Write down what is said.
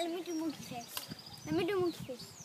Let me do monkey face. Let me do monkey face.